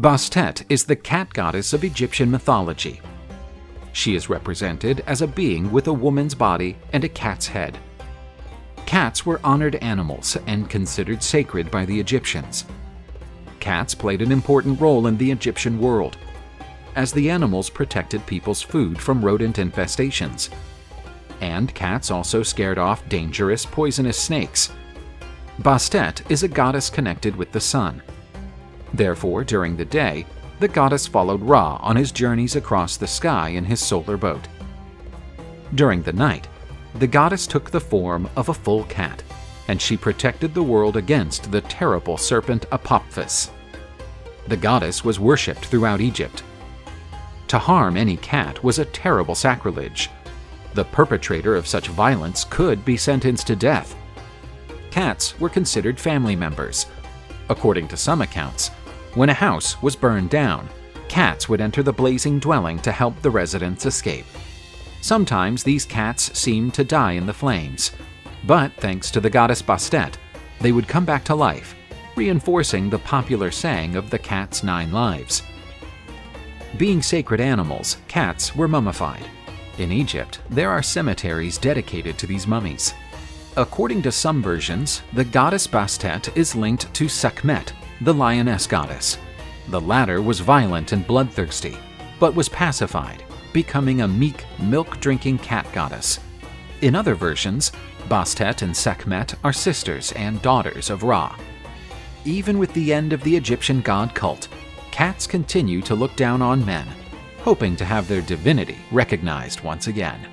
Bastet is the cat goddess of Egyptian mythology. She is represented as a being with a woman's body and a cat's head. Cats were honored animals and considered sacred by the Egyptians. Cats played an important role in the Egyptian world, as the animals protected people's food from rodent infestations. And cats also scared off dangerous poisonous snakes. Bastet is a goddess connected with the sun. Therefore, during the day, the goddess followed Ra on his journeys across the sky in his solar boat. During the night, the goddess took the form of a full cat, and she protected the world against the terrible serpent Apophis. The goddess was worshipped throughout Egypt. To harm any cat was a terrible sacrilege. The perpetrator of such violence could be sentenced to death. Cats were considered family members. According to some accounts, when a house was burned down, cats would enter the blazing dwelling to help the residents escape. Sometimes these cats seemed to die in the flames, but thanks to the goddess Bastet, they would come back to life, reinforcing the popular saying of the cat's nine lives. Being sacred animals, cats were mummified. In Egypt, there are cemeteries dedicated to these mummies. According to some versions, the goddess Bastet is linked to Sekhmet, the lioness goddess. The latter was violent and bloodthirsty, but was pacified, becoming a meek, milk-drinking cat goddess. In other versions, Bastet and Sekhmet are sisters and daughters of Ra. Even with the end of the Egyptian god cult, cats continue to look down on men, hoping to have their divinity recognized once again.